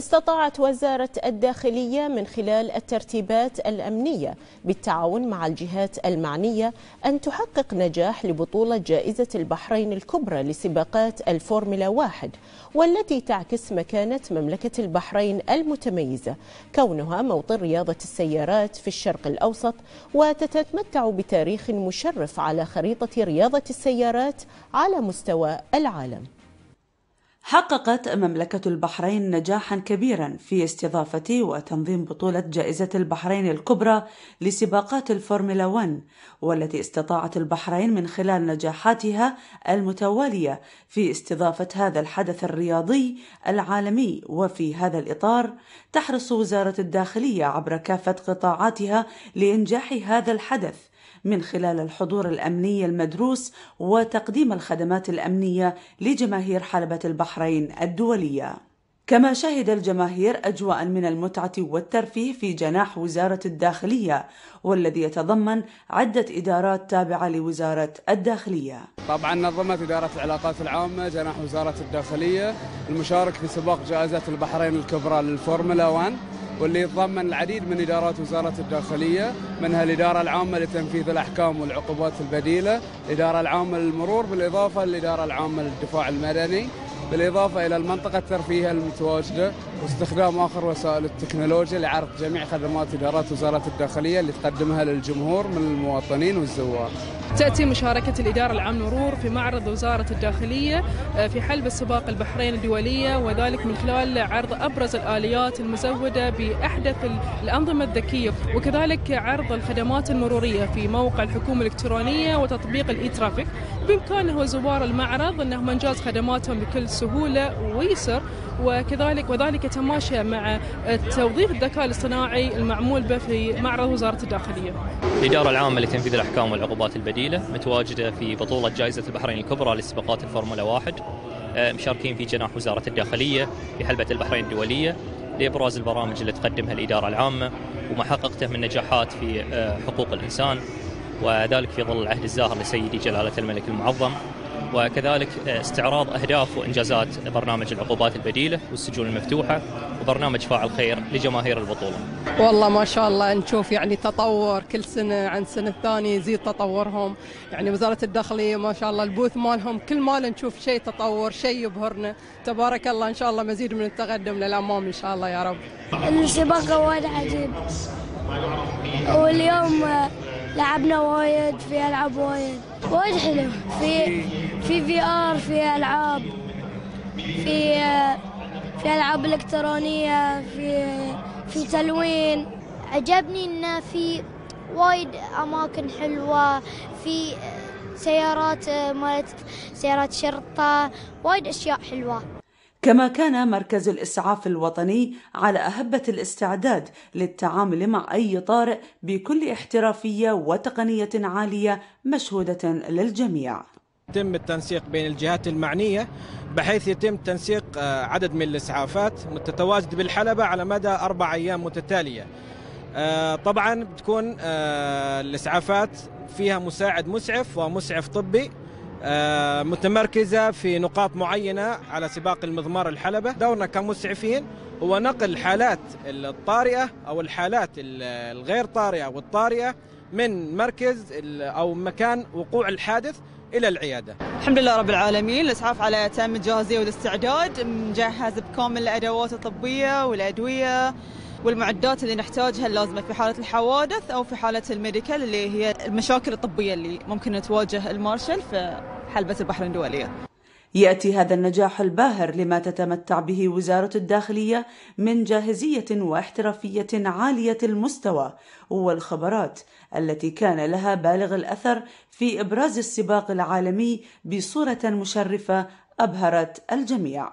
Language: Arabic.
استطاعت وزارة الداخلية من خلال الترتيبات الأمنية بالتعاون مع الجهات المعنية أن تحقق نجاح لبطولة جائزة البحرين الكبرى لسباقات الفورمولا واحد والتي تعكس مكانة مملكة البحرين المتميزة كونها موطن رياضة السيارات في الشرق الأوسط وتتمتع بتاريخ مشرف على خريطة رياضة السيارات على مستوى العالم. حققت مملكة البحرين نجاحا كبيرا في استضافة وتنظيم بطولة جائزة البحرين الكبرى لسباقات الفورمولا 1 والتي استطاعت البحرين من خلال نجاحاتها المتوالية في استضافة هذا الحدث الرياضي العالمي. وفي هذا الإطار تحرص وزارة الداخلية عبر كافة قطاعاتها لإنجاح هذا الحدث. من خلال الحضور الأمني المدروس وتقديم الخدمات الأمنية لجماهير حلبة البحرين الدولية. كما شهد الجماهير أجواء من المتعة والترفيه في جناح وزارة الداخلية والذي يتضمن عدة إدارات تابعة لوزارة الداخلية. طبعا نظمت إدارة العلاقات العامة جناح وزارة الداخلية المشارك في سباق جائزة البحرين الكبرى للفورمولا 1 واللي يتضمن العديد من إدارات وزارة الداخلية منها الإدارة العامة لتنفيذ الأحكام والعقوبات البديلة الإدارة العامة للمرور بالإضافة للإدارة العامة للدفاع المدني بالإضافة إلى المنطقة الترفيهية المتواجدة واستخدام آخر وسائل التكنولوجيا لعرض جميع خدمات إدارات وزارة الداخلية اللي تقدمها للجمهور من المواطنين والزوار. تأتي مشاركة الإدارة العامة للمرور في معرض وزارة الداخلية آه، في حلب السباق البحرين الدولية وذلك من خلال عرض أبرز الآليات المزودة بأحدث الأنظمة الذكية وكذلك عرض الخدمات المرورية في موقع الحكومة الإلكترونية وتطبيق ال eTraffic. بإمكانه زوار المعرض أنهم إنجاز خدماتهم بكل سهولة ويسر وكذلك وذلك يتماشى مع توظيف الذكاء الاصطناعي المعمول به في معرض وزارة الداخلية. الإدارة العامة لتنفيذ الأحكام والعقوبات البديلة متواجدة في بطولة جائزة البحرين الكبرى لسباقات الفورمولا واحد آه، مشاركين في جناح وزارة الداخلية في حلبة البحرين الدولية لإبراز البرامج اللي تقدمها الإدارة العامة وما حققته من نجاحات في آه، حقوق الإنسان وذلك في ظل العهد الزاهر لسيدي جلالة الملك المعظم وكذلك استعراض أهداف وإنجازات برنامج العقوبات البديلة والسجون المفتوحة وبرنامج فاعل خير لجماهير البطولة. والله ما شاء الله نشوف يعني تطور كل سنة عن سنة الثانية يزيد تطورهم. يعني وزارة الداخلية ما شاء الله البوث مالهم كل ما نشوف شيء تطور شيء يبهرنا. تبارك الله إن شاء الله مزيد من التقدم للأمام إن شاء الله يا رب. السباق وايد عجيب. واليوم لعبنا وايد في ألعاب وايد. وايد حلو. في في VR في ألعاب. في في ألعاب إلكترونية في في تلوين. عجبني إن في وايد أماكن حلوة. في سيارات مالت سيارات شرطة. وايد أشياء حلوة. كما كان مركز الإسعاف الوطني على أهبة الاستعداد للتعامل مع أي طارئ بكل احترافية وتقنية عالية مشهودة للجميع. يتم التنسيق بين الجهات المعنية بحيث يتم تنسيق آه، عدد من الإسعافات تتواجد بالحلبة على مدى أربع أيام متتالية. آه، طبعا بتكون آه، الإسعافات فيها مساعد مسعف ومسعف طبي متمركزة في نقاط معينة على سباق المضمار الحلبة. دورنا كمسعفين هو نقل حالات الطارئة أو الحالات الغير طارئة والطارئة من مركز أو مكان وقوع الحادث إلى العيادة. الحمد لله رب العالمين، الإسعاف على تام الجاهزية والاستعداد، مجهز بكامل الأدوات الطبية والأدوية. والمعدات اللي نحتاجها اللازمة في حالة الحوادث أو في حالة ال medical اللي هي المشاكل الطبية اللي ممكن تواجه المارشل في حلبة البحرين الدولية. يأتي هذا النجاح الباهر لما تتمتع به وزارة الداخلية من جاهزية واحترافية عالية المستوى والخبرات التي كان لها بالغ الأثر في إبراز السباق العالمي بصورة مشرفة أبهرت الجميع